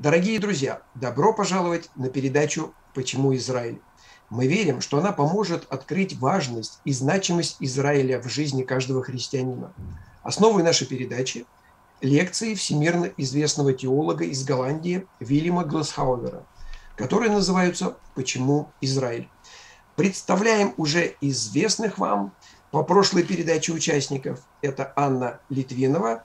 Дорогие друзья, добро пожаловать на передачу «Почему Израиль?». Мы верим, что она поможет открыть важность и значимость Израиля в жизни каждого христианина. Основой нашей передачи – лекции всемирно известного теолога из Голландии Вильяма Гласхаувера, которые называются «Почему Израиль?». Представляем уже известных вам по прошлой передаче участников. Это Анна Литвинова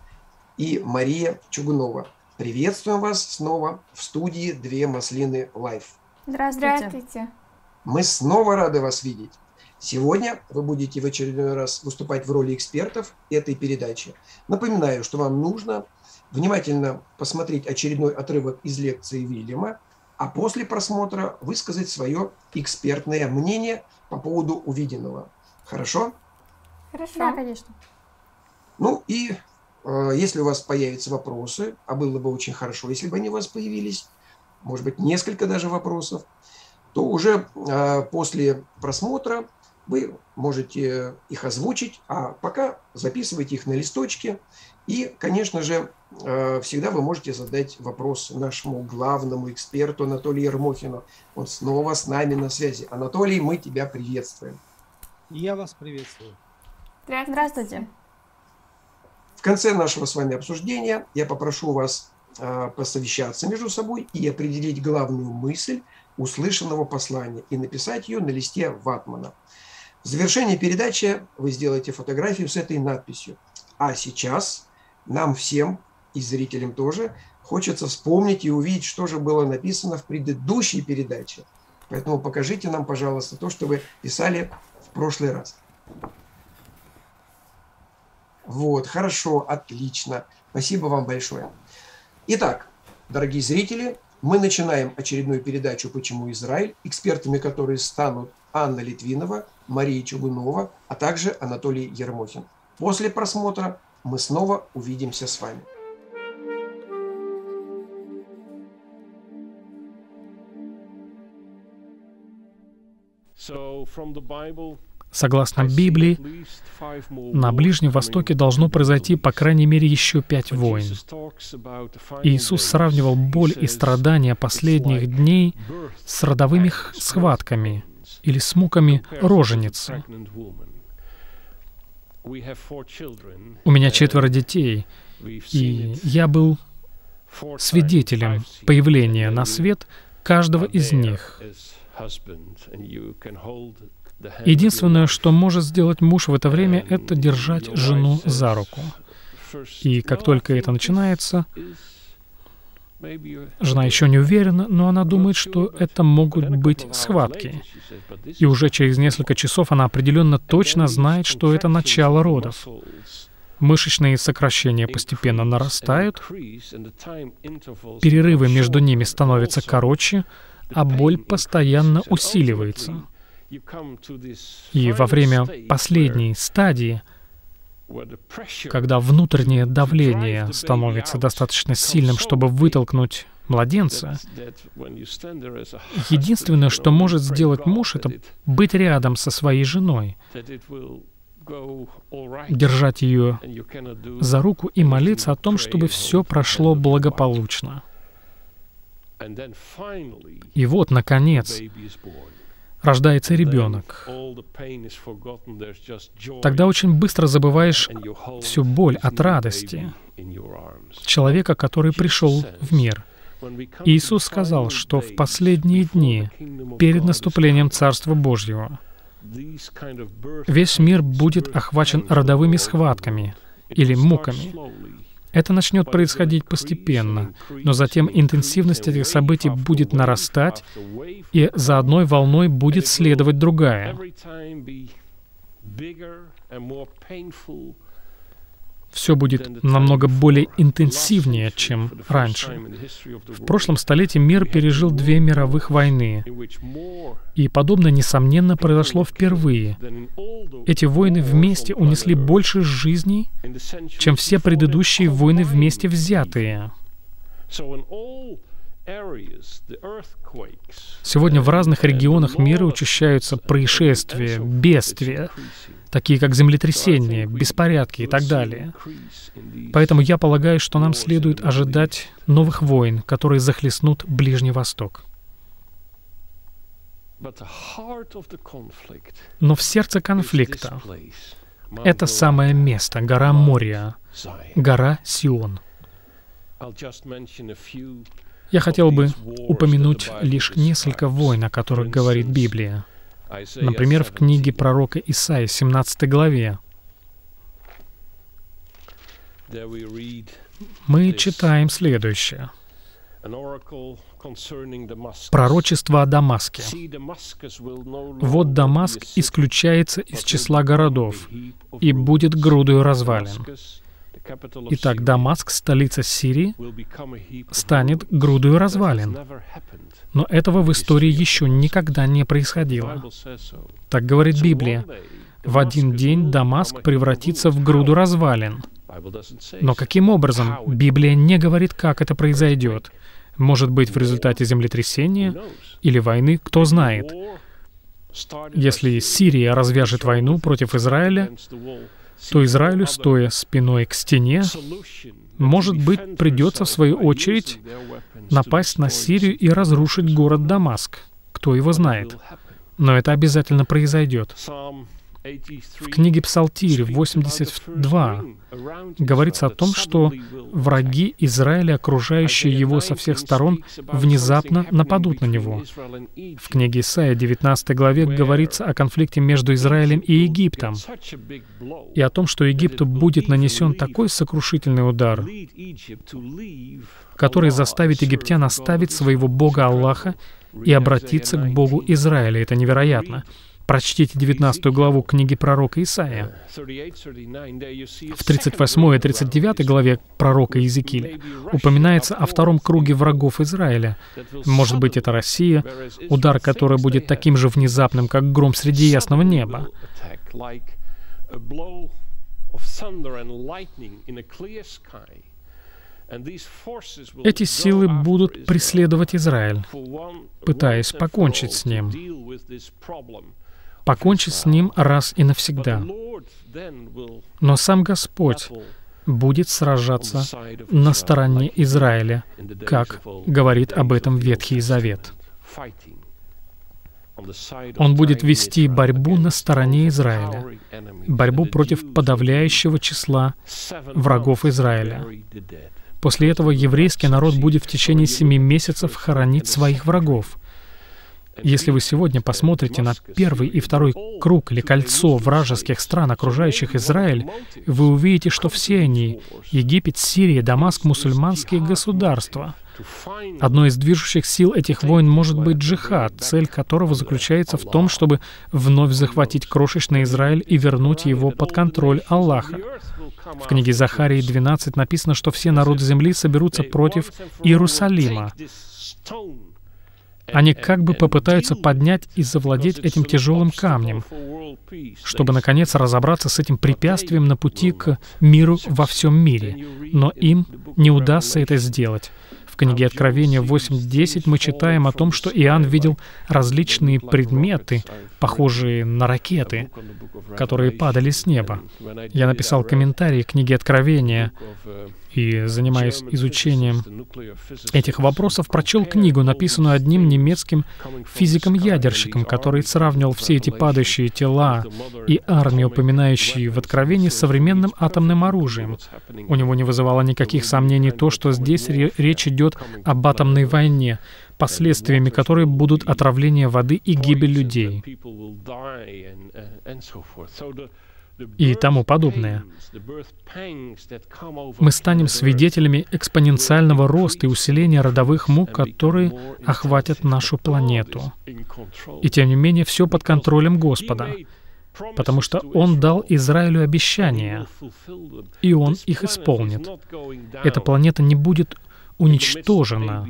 и Мария Чугунова. Приветствуем вас снова в студии «Две маслины лайф». Здравствуйте. Здравствуйте. Мы снова рады вас видеть. Сегодня вы будете в очередной раз выступать в роли экспертов этой передачи. Напоминаю, что вам нужно внимательно посмотреть очередной отрывок из лекции Вильяма, а после просмотра высказать свое экспертное мнение по поводу увиденного. Хорошо? Хорошо. Да, конечно. Ну и если у вас появятся вопросы, а было бы очень хорошо, если бы они у вас появились, может быть, несколько даже вопросов, то уже э, после просмотра вы можете их озвучить, а пока записывайте их на листочке. И, конечно же, э, всегда вы можете задать вопрос нашему главному эксперту Анатолию Ермохину. Он снова с нами на связи. Анатолий, мы тебя приветствуем. Я вас приветствую. Здравствуйте. Конце нашего с вами обсуждения я попрошу вас э, посовещаться между собой и определить главную мысль, услышанного послания и написать ее на листе ватмана. В завершении передачи вы сделаете фотографию с этой надписью. А сейчас нам всем и зрителям тоже хочется вспомнить и увидеть, что же было написано в предыдущей передаче. Поэтому покажите нам, пожалуйста, то, что вы писали в прошлый раз. Вот, хорошо, отлично. Спасибо вам большое. Итак, дорогие зрители, мы начинаем очередную передачу «Почему Израиль», экспертами которой станут Анна Литвинова, Мария Чугунова, а также Анатолий Ермохин. После просмотра мы снова увидимся с вами. So from the Bible, Согласно Библии, на Ближнем Востоке должно произойти по крайней мере еще пять войн. Иисус сравнивал боль и страдания последних дней с родовыми схватками или с муками роженицы. У меня четверо детей, и я был свидетелем появления на свет каждого из них. Единственное, что может сделать муж в это время, это держать жену за руку. И как только это начинается, жена еще не уверена, но она думает, что это могут быть схватки. И уже через несколько часов она определенно точно знает, что это начало родов. Мышечные сокращения постепенно нарастают, перерывы между ними становятся короче, а боль постоянно усиливается. И во время последней стадии, когда внутреннее давление становится достаточно сильным, чтобы вытолкнуть младенца, единственное, что может сделать муж, это быть рядом со своей женой, держать ее за руку и молиться о том, чтобы все прошло благополучно. И вот, наконец, рождается ребенок. Тогда очень быстро забываешь всю боль от радости человека, который пришел в мир. Иисус сказал, что в последние дни, перед наступлением Царства Божьего, весь мир будет охвачен родовыми схватками или муками, это начнет происходить постепенно, но затем интенсивность этих событий будет нарастать, и за одной волной будет следовать другая все будет намного более интенсивнее, чем раньше. В прошлом столетии мир пережил две мировых войны, и подобное, несомненно, произошло впервые. Эти войны вместе унесли больше жизней, чем все предыдущие войны вместе взятые. Сегодня в разных регионах мира учащаются происшествия, бедствия, такие как землетрясения, беспорядки и так далее. Поэтому я полагаю, что нам следует ожидать новых войн, которые захлестнут Ближний Восток. Но в сердце конфликта это самое место, гора Мория, гора Сион. Я хотел бы упомянуть лишь несколько войн, о которых говорит Библия. Например, в книге пророка Исаия, 17 главе. Мы читаем следующее. Пророчество о Дамаске. Вот Дамаск исключается из числа городов и будет грудою Итак, Дамаск, столица Сирии, станет грудою развалин. Но этого в истории еще никогда не происходило. Так говорит Библия. В один день Дамаск превратится в груду развалин. Но каким образом? Библия не говорит, как это произойдет. Может быть, в результате землетрясения или войны, кто знает. Если Сирия развяжет войну против Израиля, то Израилю, стоя спиной к стене, может быть, придется в свою очередь напасть на Сирию и разрушить город Дамаск. Кто его знает? Но это обязательно произойдет. В книге Псалтирь 82 говорится о том, что враги Израиля, окружающие его со всех сторон, внезапно нападут на него. В книге Исаия 19 главе говорится о конфликте между Израилем и Египтом и о том, что Египту будет нанесен такой сокрушительный удар, который заставит египтян оставить своего Бога Аллаха и обратиться к Богу Израиля. Это невероятно. Прочтите 19 главу книги пророка Исаия. В 38 и 39 главе пророка Иезекииля упоминается о втором круге врагов Израиля. Может быть, это Россия, удар который будет таким же внезапным, как гром среди ясного неба. Эти силы будут преследовать Израиль, пытаясь покончить с ним покончить с ним раз и навсегда. Но сам Господь будет сражаться на стороне Израиля, как говорит об этом Ветхий Завет. Он будет вести борьбу на стороне Израиля, борьбу против подавляющего числа врагов Израиля. После этого еврейский народ будет в течение семи месяцев хоронить своих врагов — если вы сегодня посмотрите на первый и второй круг или кольцо вражеских стран, окружающих Израиль, вы увидите, что все они — Египет, Сирия, Дамаск, мусульманские государства. Одной из движущих сил этих войн может быть джихад, цель которого заключается в том, чтобы вновь захватить крошечный Израиль и вернуть его под контроль Аллаха. В книге Захарии 12 написано, что все народы земли соберутся против Иерусалима. Они как бы попытаются поднять и завладеть этим тяжелым камнем, чтобы, наконец, разобраться с этим препятствием на пути к миру во всем мире. Но им не удастся это сделать. В книге Откровения 8.10 мы читаем о том, что Иоанн видел различные предметы, похожие на ракеты, которые падали с неба. Я написал комментарий к книге Откровения и, занимаясь изучением этих вопросов, прочел книгу, написанную одним немецким физиком-ядерщиком, который сравнивал все эти падающие тела и армии, упоминающие в Откровении, с современным атомным оружием. У него не вызывало никаких сомнений то, что здесь речь идет об атомной войне, последствиями которой будут отравление воды и гибель людей и тому подобное. Мы станем свидетелями экспоненциального роста и усиления родовых мук, которые охватят нашу планету. И тем не менее, все под контролем Господа, потому что Он дал Израилю обещания, и Он их исполнит. Эта планета не будет уничтожена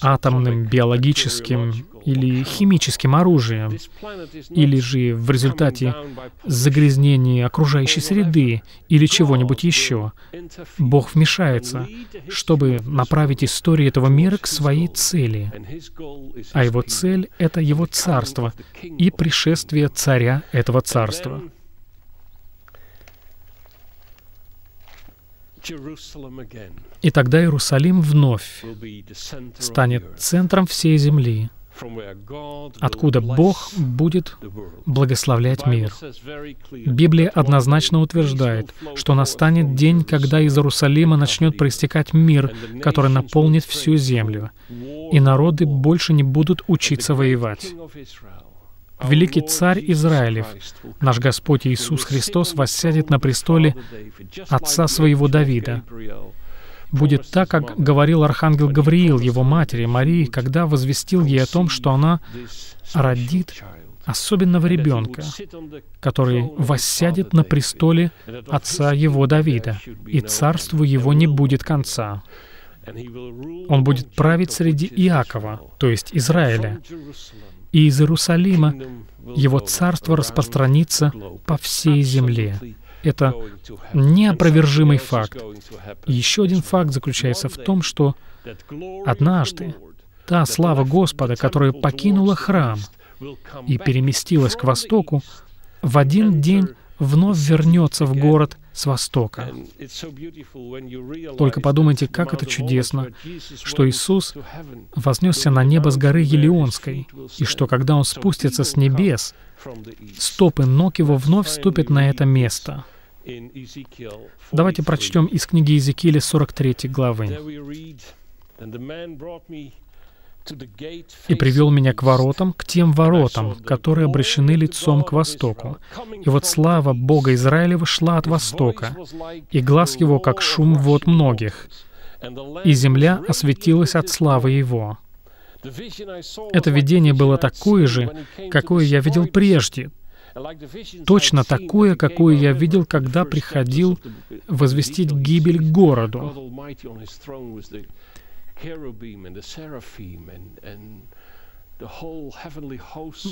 атомным, биологическим или химическим оружием, или же в результате загрязнения окружающей среды или чего-нибудь еще, Бог вмешается, чтобы направить историю этого мира к своей цели. А его цель — это его царство и пришествие царя этого царства. И тогда Иерусалим вновь станет центром всей земли, откуда Бог будет благословлять мир. Библия однозначно утверждает, что настанет день, когда из Иерусалима начнет проистекать мир, который наполнит всю землю, и народы больше не будут учиться воевать. Великий Царь Израилев, наш Господь Иисус Христос, воссядет на престоле Отца своего Давида. Будет так, как говорил Архангел Гавриил его матери Марии, когда возвестил ей о том, что она родит особенного ребенка, который воссядет на престоле отца его Давида, и царству его не будет конца. Он будет править среди Иакова, то есть Израиля, и из Иерусалима его царство распространится по всей земле. Это неопровержимый факт. Еще один факт заключается в том, что однажды та слава Господа, которая покинула храм и переместилась к востоку, в один день вновь вернется в город с востока. Только подумайте, как это чудесно, что Иисус вознесся на небо с горы Елеонской, и что когда Он спустится с небес, стопы ног Его вновь ступят на это место. Давайте прочтем из книги Иезекииля 43 главы и привел меня к воротам, к тем воротам, которые обращены лицом к востоку. И вот слава Бога Израилева шла от востока, и глаз его, как шум вод многих, и земля осветилась от славы его. Это видение было такое же, какое я видел прежде, точно такое, какое я видел, когда приходил возвестить гибель городу.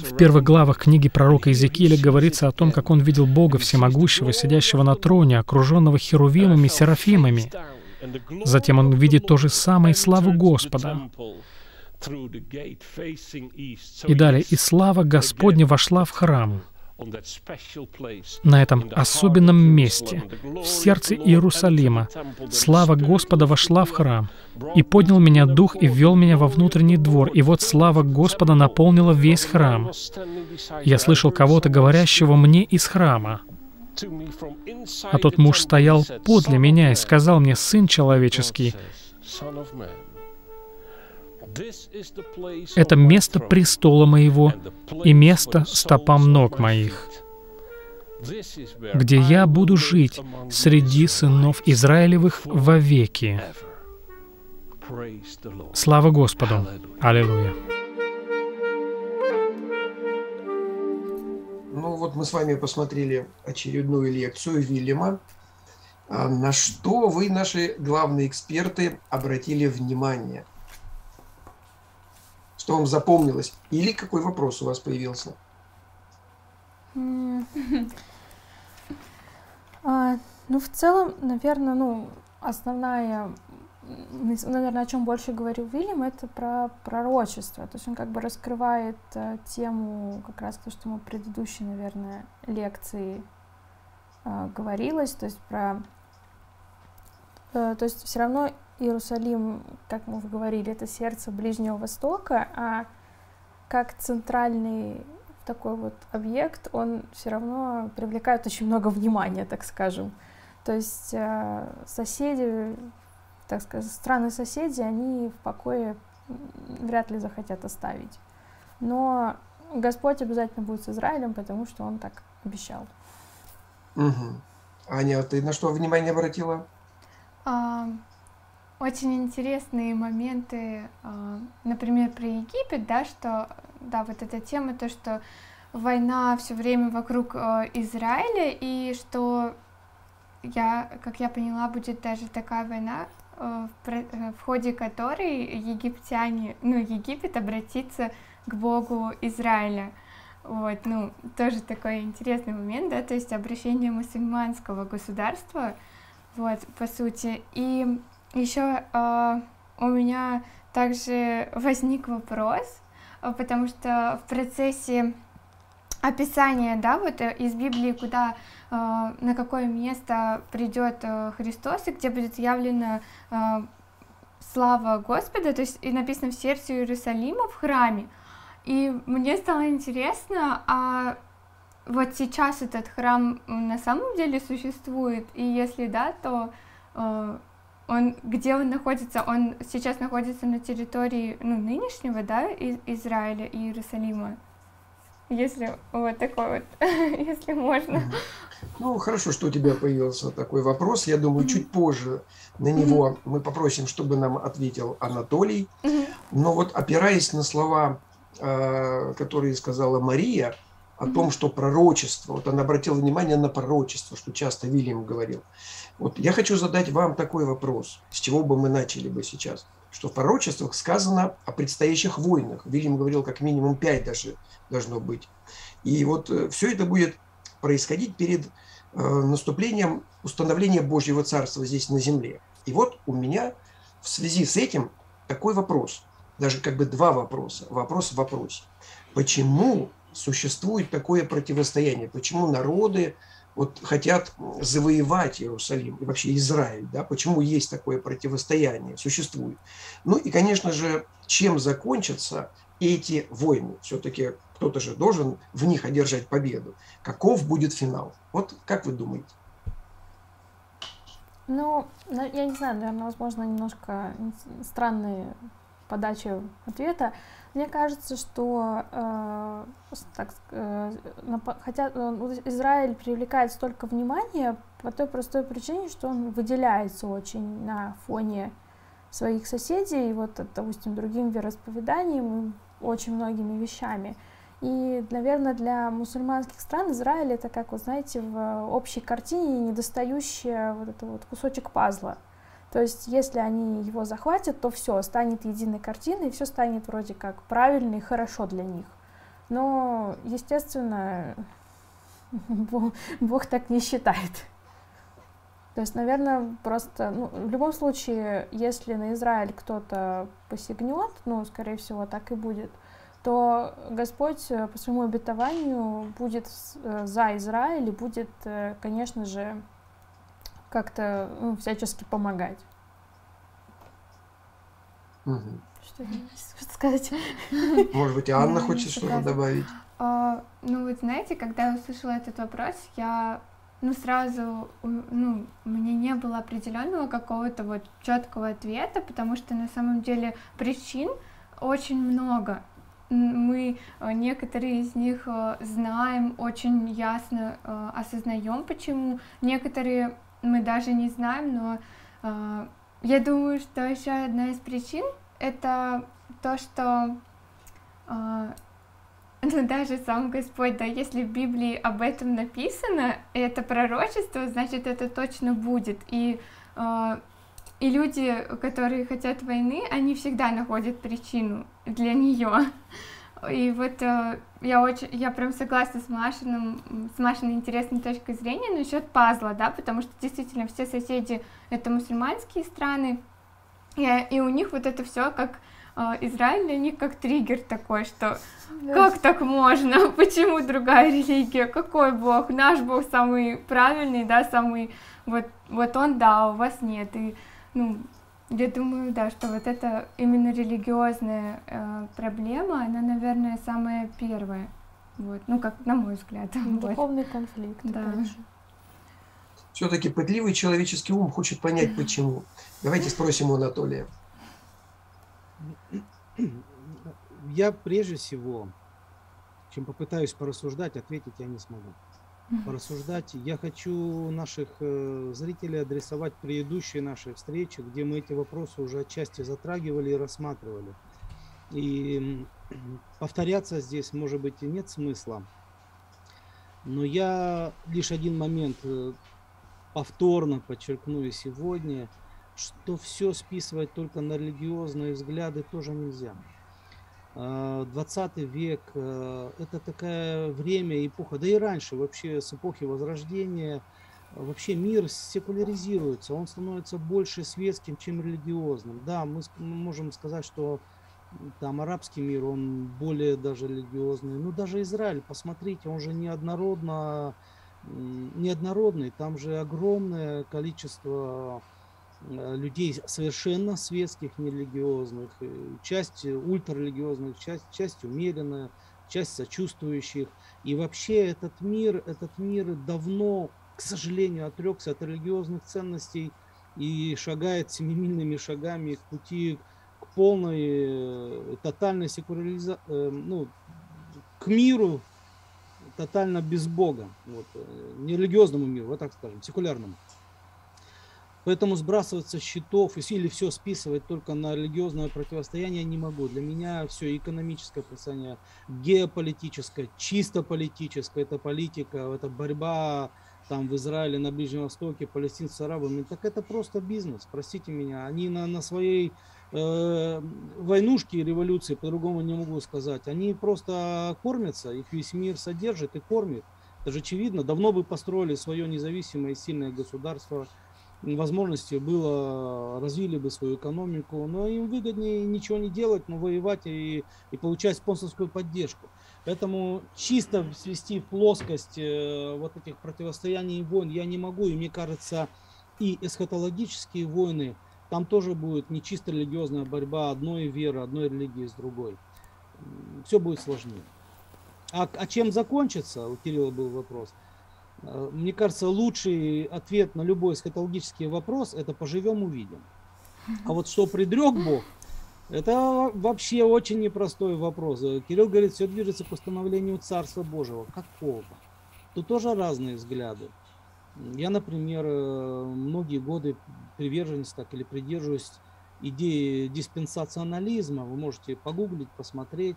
В первых главах книги пророка Иезекииля говорится о том, как он видел Бога Всемогущего, сидящего на троне, окруженного херувимами, серафимами. Затем он видит то же самое и славу Господа. И далее, «И слава Господня вошла в храм» на этом особенном месте, в сердце Иерусалима, слава Господа вошла в храм, и поднял меня дух и ввел меня во внутренний двор, и вот слава Господа наполнила весь храм. Я слышал кого-то, говорящего мне из храма. А тот муж стоял подле меня и сказал мне, «Сын человеческий, это место престола моего и место стопам ног моих, где я буду жить среди сынов Израилевых вовеки. Слава Господу! Аллилуйя! Ну вот мы с вами посмотрели очередную лекцию Вильяма. А на что вы, наши главные эксперты, обратили внимание – что вам запомнилось? Или какой вопрос у вас появился? А, ну, в целом, наверное, ну, основная, наверное, о чем больше говорил Вильям, это про пророчество. То есть он как бы раскрывает э, тему, как раз то, что мы в предыдущей, наверное, лекции э, говорилось, то есть про... Э, то есть все равно Иерусалим, как мы уже говорили, это сердце Ближнего Востока, а как центральный такой вот объект, он все равно привлекает очень много внимания, так скажем. То есть э, соседи, так сказать, страны-соседи, они в покое вряд ли захотят оставить. Но Господь обязательно будет с Израилем, потому что Он так обещал. Угу. Аня, ты на что внимание обратила? А, очень интересные моменты, а, например, про Египет, да, что, да, вот эта тема, то, что война все время вокруг а, Израиля, и что я, как я поняла, будет даже такая война в, в ходе которой египтяне, ну, Египет обратится к Богу Израиля. Вот, ну, тоже такой интересный момент, да, то есть обращение мусульманского государства, вот, по сути. И еще э, у меня также возник вопрос, потому что в процессе описания, да, вот э, из Библии, куда, э, на какое место придет э, Христос и где будет явлена э, слава Господа, то есть и написано в сердце Иерусалима в храме. И мне стало интересно, а вот сейчас этот храм на самом деле существует, и если да, то э, он, где он находится? Он сейчас находится на территории ну, нынешнего, да, Израиля и Иерусалима? Если вот такой вот, если можно. Ну, хорошо, что у тебя появился такой вопрос. Я думаю, чуть позже на него мы попросим, чтобы нам ответил Анатолий. Но вот опираясь на слова, э, которые сказала Мария, о том, что пророчество, вот она обратила внимание на пророчество, что часто Вильям говорил. Вот я хочу задать вам такой вопрос, с чего бы мы начали бы сейчас. Что в пророчествах сказано о предстоящих войнах. Вильям говорил, как минимум пять даже должно быть. И вот э, все это будет происходить перед э, наступлением установления Божьего Царства здесь на земле. И вот у меня в связи с этим такой вопрос, даже как бы два вопроса, вопрос в вопросе. Почему существует такое противостояние? Почему народы вот хотят завоевать Иерусалим и вообще Израиль, да, почему есть такое противостояние, существует. Ну и, конечно же, чем закончатся эти войны? Все-таки кто-то же должен в них одержать победу. Каков будет финал? Вот как вы думаете? Ну, я не знаю, наверное, возможно, немножко странные подачи ответа. Мне кажется, что э, так, э, хотя э, Израиль привлекает столько внимания по той простой причине, что он выделяется очень на фоне своих соседей, вот, допустим, другим вероисповеданием и очень многими вещами. И, наверное, для мусульманских стран Израиль это, как вы знаете, в общей картине недостающий вот это вот кусочек пазла. То есть, если они его захватят, то все станет единой картиной, все станет вроде как правильно и хорошо для них. Но, естественно, Бог, Бог так не считает. То есть, наверное, просто, ну, в любом случае, если на Израиль кто-то посягнет, ну, скорее всего, так и будет, то Господь э, по своему обетованию будет э, за Израиль и будет, э, конечно же, как-то ну, всячески помогать. Угу. Что, что сказать? Может быть, Анна хочет что-то добавить? А, ну вот знаете, когда я услышала этот вопрос, я ну сразу, ну, меня не было определенного какого-то вот четкого ответа, потому что на самом деле причин очень много. Мы э, некоторые из них э, знаем, очень ясно э, осознаем, почему. Некоторые мы даже не знаем, но э, я думаю, что еще одна из причин это то, что э, ну, даже сам Господь, да, если в Библии об этом написано, это пророчество, значит, это точно будет. И, э, и люди, которые хотят войны, они всегда находят причину для нее. И вот э, я очень, я прям согласна с Машиным, с Машиной интересной точкой зрения насчет пазла, да, потому что действительно все соседи это мусульманские страны, и, и у них вот это все как э, Израиль для них как триггер такой, что да. как так можно, почему другая религия, какой Бог, наш Бог самый правильный, да, самый вот вот он, да, у вас нет, и ну я думаю, да, что вот эта именно религиозная э, проблема, она, наверное, самая первая. Вот, ну, как на мой взгляд. Духовный вот. конфликт. Да. Все-таки пытливый человеческий ум хочет понять, почему. Давайте спросим у Анатолия. Я прежде всего, чем попытаюсь порассуждать, ответить я не смогу порассуждать. Я хочу наших э, зрителей адресовать предыдущие наши встречи, где мы эти вопросы уже отчасти затрагивали и рассматривали. И повторяться здесь, может быть, и нет смысла. Но я лишь один момент э, повторно подчеркну и сегодня, что все списывать только на религиозные взгляды тоже нельзя. 20 век – это такое время, эпоха, да и раньше, вообще с эпохи Возрождения, вообще мир секуляризируется, он становится больше светским, чем религиозным. Да, мы можем сказать, что там арабский мир, он более даже религиозный. Ну, даже Израиль, посмотрите, он же неоднородно, неоднородный. Там же огромное количество э, людей совершенно светских, нерелигиозных, часть ультрарелигиозных, часть, часть умеренная, часть сочувствующих. И вообще этот мир, этот мир давно, к сожалению, отрекся от религиозных ценностей и шагает семимильными шагами к пути полной, э, тотальной секуляризации, э, ну, к миру тотально без Бога, вот, э, не религиозному миру, вот так скажем, секулярному. Поэтому сбрасывать со счетов или все списывать только на религиозное противостояние не могу. Для меня все экономическое противостояние, геополитическое, чисто политическое, это политика, это борьба там в Израиле, на Ближнем Востоке, палестинцы с арабами, так это просто бизнес, простите меня. Они на, на своей э, войнушки и революции, по-другому не могу сказать, они просто кормятся, их весь мир содержит и кормит. Это же очевидно, давно бы построили свое независимое и сильное государство, возможности было, развили бы свою экономику, но им выгоднее ничего не делать, но воевать и, и получать спонсорскую поддержку. Поэтому чисто свести в плоскость э, вот этих противостояний и войн я не могу, и мне кажется, и эсхатологические войны – там тоже будет не чисто религиозная борьба одной веры, одной религии с другой. Все будет сложнее. А, а чем закончится, у Кирилла был вопрос, мне кажется, лучший ответ на любой эсхатологический вопрос – это «поживем, увидим». А вот что предрек Бог, это вообще очень непростой вопрос. Кирилл говорит, все движется к установлению Царства Божьего. Какого? Тут тоже разные взгляды. Я, например, э, многие годы приверженец так или придерживаюсь идеи диспенсационализма. Вы можете погуглить, посмотреть,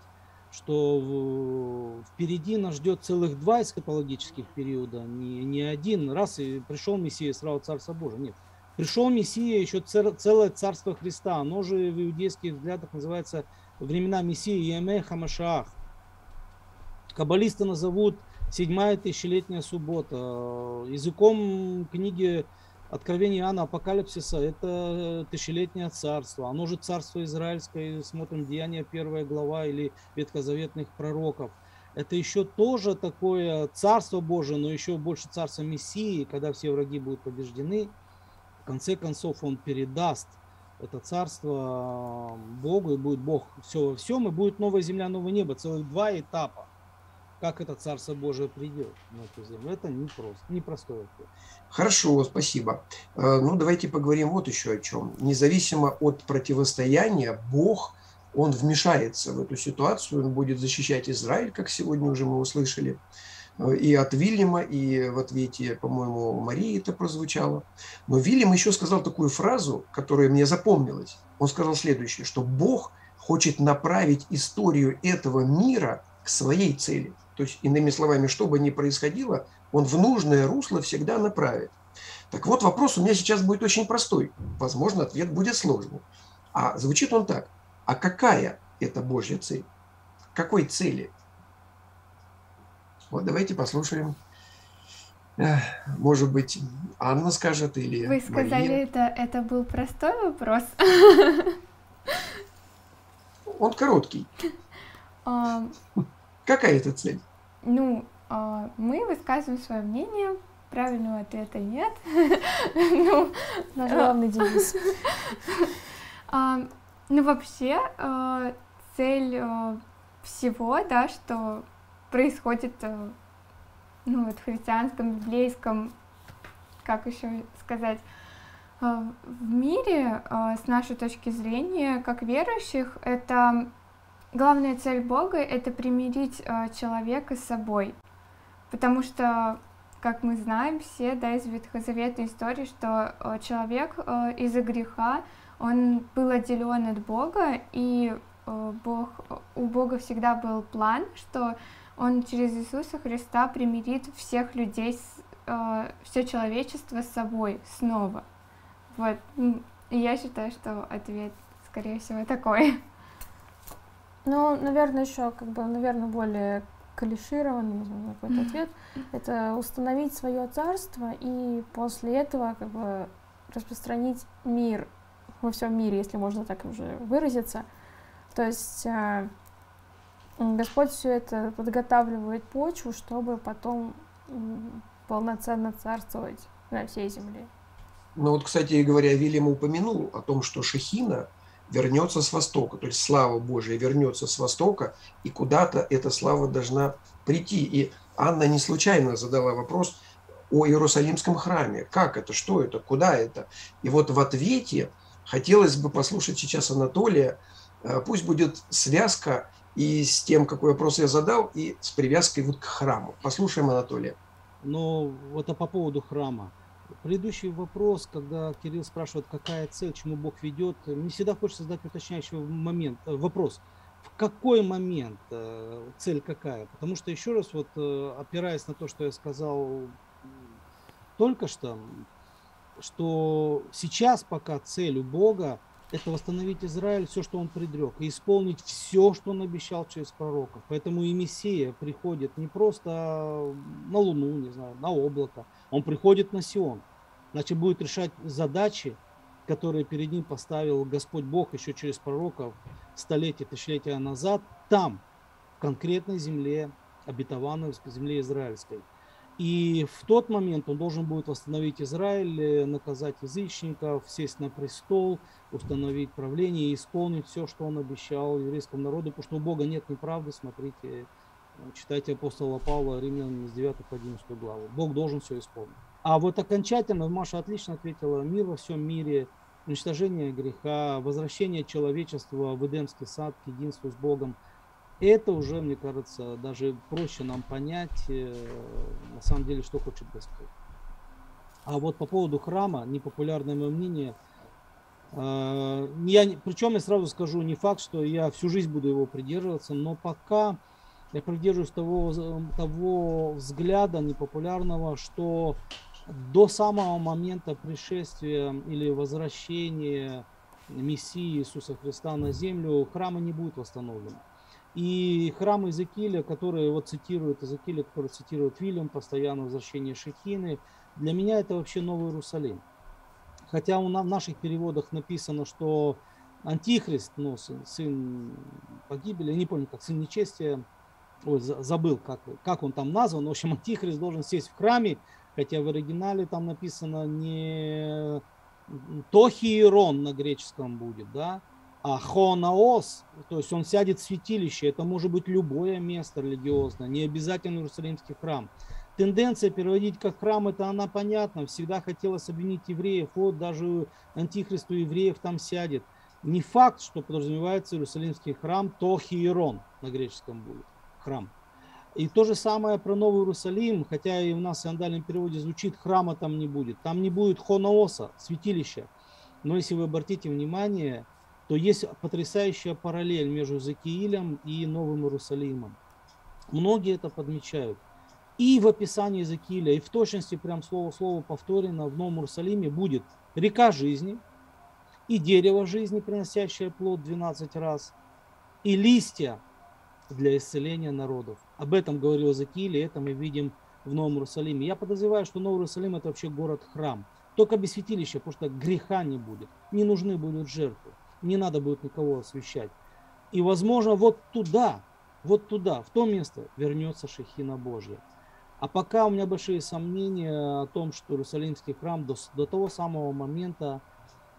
что впереди нас ждет целых два эсхатологических периода, не, не один раз и пришел Мессия сразу Царство Божие. Нет, пришел Мессия, еще целое Царство Христа. Оно же в иудейских взглядах называется времена Мессии Емеха Хамашаах. Каббалисты назовут седьмая тысячелетняя суббота. Языком книги Откровение Иоанна Апокалипсиса – это тысячелетнее царство. Оно же царство израильское, смотрим Деяния первая глава или ветхозаветных пророков. Это еще тоже такое царство Божие, но еще больше царство Мессии, когда все враги будут побеждены. В конце концов он передаст это царство Богу, и будет Бог все во всем, и будет новая земля, новое небо. Целых два этапа как это Царство Божие придет на эту землю. Это непросто, непростой вопрос. Хорошо, спасибо. Э, ну, давайте поговорим вот еще о чем. Независимо от противостояния, Бог, Он вмешается в эту ситуацию, Он будет защищать Израиль, как сегодня уже мы услышали. Э, и от Вильяма, и в ответе, по-моему, Марии это прозвучало. Но Вильям еще сказал такую фразу, которая мне запомнилась. Он сказал следующее, что Бог хочет направить историю этого мира к своей цели. То есть, иными словами, что бы ни происходило, он в нужное русло всегда направит. Так вот, вопрос у меня сейчас будет очень простой. Возможно, ответ будет сложный. А звучит он так. А какая это Божья цель? Какой цели? Вот давайте послушаем. Может быть, Анна скажет или Вы сказали, Мария. это, это был простой вопрос. Он короткий. Какая это цель? Ну, а, мы высказываем свое мнение, правильного ответа нет. ну, Наш главный девиз. А, ну, вообще, а, цель всего, да, что происходит ну, вот в христианском, библейском, как еще сказать, в мире, с нашей точки зрения, как верующих, это Главная цель Бога — это примирить э, человека с собой, потому что, как мы знаем все, да, из Ветхозаветной истории, что э, человек э, из-за греха, он был отделен от Бога, и Бог, у Бога всегда был план, что Он через Иисуса Христа примирит всех людей, все человечество с собой снова. Вот. Я считаю, что ответ, скорее всего, такой. Ну, наверное, еще, как бы, наверное, более клишированный какой-то ответ, это установить свое царство и после этого как бы распространить мир во всем мире, если можно так уже выразиться. То есть э, Господь все это подготавливает почву, чтобы потом полноценно царствовать на всей земле. Ну вот, кстати говоря, Вильям упомянул о том, что Шехина вернется с востока, то есть слава Божия вернется с востока, и куда-то эта слава должна прийти. И Анна не случайно задала вопрос о Иерусалимском храме. Как это, что это, куда это? И вот в ответе хотелось бы послушать сейчас Анатолия, э, пусть будет связка и с тем, какой вопрос я задал, и с привязкой вот к храму. Послушаем Анатолия. Ну, вот а по поводу храма. Предыдущий вопрос, когда Кирилл спрашивает, какая цель, чему Бог ведет, мне всегда хочется задать уточняющий момент, э, вопрос. В какой момент э, цель какая? Потому что, еще раз, вот э, опираясь на то, что я сказал только что, что сейчас пока цель у Бога – это восстановить Израиль, все, что он предрек, и исполнить все, что он обещал через пророков. Поэтому и Мессия приходит не просто на Луну, не знаю, на облако, он приходит на Сион. Значит, будет решать задачи, которые перед ним поставил Господь Бог еще через пророков столетия, тысячелетия назад, там, в конкретной земле, обетованной земле израильской. И в тот момент он должен будет восстановить Израиль, э, наказать язычников, сесть на престол, установить правление и исполнить все, что он обещал еврейскому народу, потому что у Бога нет неправды, смотрите, э, читайте апостола Павла, Римлян с 9 по 11 главу. Бог должен все исполнить. А вот окончательно, Маша отлично ответила, мир во всем мире, уничтожение греха, возвращение человечества в Эдемский сад к единству с Богом – это уже, мне кажется, даже проще нам понять, э, на самом деле, что хочет Господь. А вот по поводу храма, непопулярное мое мнение, э, я, причем я сразу скажу, не факт, что я всю жизнь буду его придерживаться, но пока я придерживаюсь того, того взгляда непопулярного, что до самого момента пришествия или возвращения Мессии Иисуса Христа на землю храма не будет восстановлен. И храм Иезекииля, который вот цитирует Иезекииля, который цитирует Вильям, постоянно возвращение Шехины, для меня это вообще Новый Иерусалим. Хотя у нас в наших переводах написано, что Антихрист, ну, сын, сын погибели, я не помню, как сын нечестия, ой, забыл, как, как он там назван, в общем, Антихрист должен сесть в храме, хотя в оригинале там написано не Тохиерон на греческом будет, да, а хонаос, то есть он сядет в святилище, это может быть любое место религиозное, не обязательно Иерусалимский храм. Тенденция переводить как храм, это она понятна, всегда хотелось обвинить евреев, вот даже антихристу евреев там сядет. Не факт, что подразумевается Иерусалимский храм, то хиерон на греческом будет, храм. И то же самое про Новый Иерусалим, хотя и у нас в сандальном переводе звучит, храма там не будет. Там не будет хонаоса, святилища. Но если вы обратите внимание, то есть потрясающая параллель между Закиилем и Новым Иерусалимом. Многие это подмечают. И в описании Закииля, и в точности прям слово в слово повторено в Новом Иерусалиме будет река жизни, и дерево жизни, приносящее плод 12 раз, и листья для исцеления народов. Об этом говорил Закииль, и это мы видим в Новом Иерусалиме. Я подозреваю, что Новый Иерусалим это вообще город-храм. Только без святилища, потому что греха не будет. Не нужны будут жертвы не надо будет никого освещать. И, возможно, вот туда, вот туда, в то место вернется Шехина Божья. А пока у меня большие сомнения о том, что Иерусалимский храм до, до того самого момента,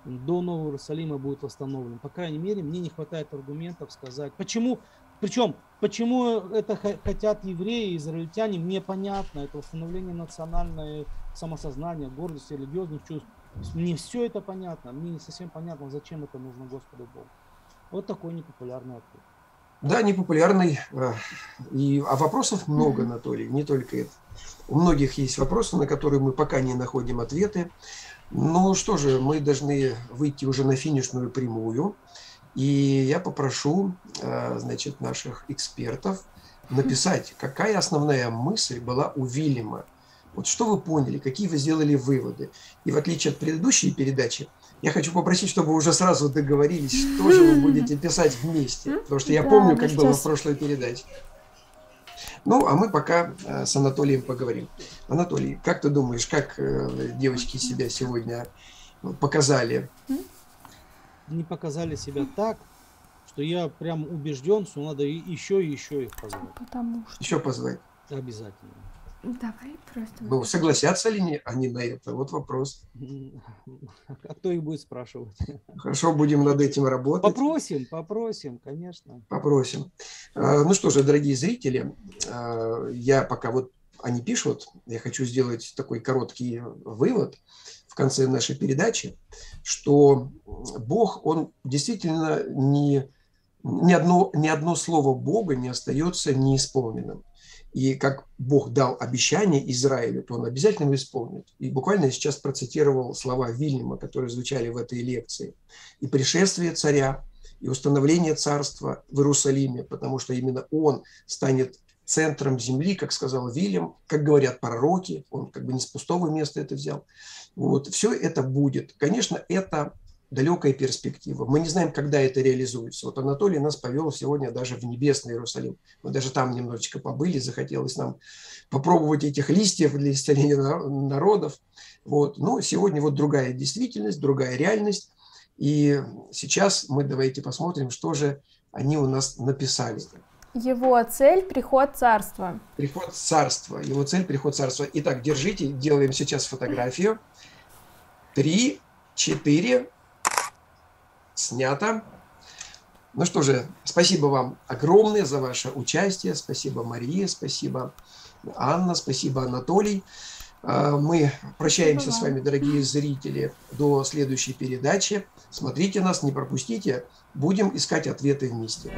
до Нового Иерусалима будет восстановлен. По крайней мере, мне не хватает аргументов сказать, почему, причем, почему это хотят евреи, израильтяне, мне понятно, это восстановление национального самосознания, гордости, религиозных чувств. Мне все это понятно, мне не совсем понятно, зачем это нужно Господу Богу. Вот такой непопулярный ответ. Да, непопулярный. Э, и, а вопросов много, Анатолий, не только это. У многих есть вопросы, на которые мы пока не находим ответы. Ну что же, мы должны выйти уже на финишную прямую. И я попрошу, э, значит, наших экспертов написать, какая основная мысль была у Вильяма Вот что вы поняли, какие вы сделали выводы? И в отличие от предыдущей передачи, я хочу попросить, чтобы вы уже сразу договорились, что же вы будете писать вместе. Потому что я помню, как было в прошлой передаче. Ну, а мы пока э, с Анатолием поговорим. Анатолий, как ты думаешь, как э, девочки себя сегодня показали? Не показали себя так, что я прям убежден, что надо еще и еще их позвать. Потому что... Еще позвать. Обязательно. Давай просто. Ну, согласятся ли не, они на это? Вот вопрос. А кто их будет спрашивать? Хорошо, будем над этим работать. Попросим, попросим, конечно. Попросим. А, ну что же, дорогие зрители, а, я пока вот они пишут, я хочу сделать такой короткий вывод в конце нашей передачи, что Бог, Он действительно не, ни, одно, ни одно слово Бога не остается неисполненным. И как Бог дал обещание Израилю, то он обязательно его исполнит. И буквально я сейчас процитировал слова Вильяма, которые звучали в этой лекции. И пришествие царя, и установление царства в Иерусалиме, потому что именно он станет центром земли, как сказал Вильям, как говорят пророки, он как бы не с пустого места это взял. Вот, все это будет. Конечно, это далекая перспектива. Мы не знаем, когда это реализуется. Вот Анатолий нас повел сегодня даже в небесный Иерусалим. Мы даже там немножечко побыли, захотелось нам попробовать этих листьев для исцеления народов. Вот. Но сегодня вот другая действительность, другая реальность. И сейчас мы давайте посмотрим, что же они у нас написали. Его цель – приход царства. Приход царства. Его цель – приход царства. Итак, держите, делаем сейчас фотографию. Три, четыре, снято. Ну что же, спасибо вам огромное за ваше участие. Спасибо, Мария, спасибо, Анна, спасибо, Анатолий. А, мы прощаемся спасибо с вами, дорогие зрители, до следующей передачи. Смотрите нас, не пропустите. Будем искать ответы вместе.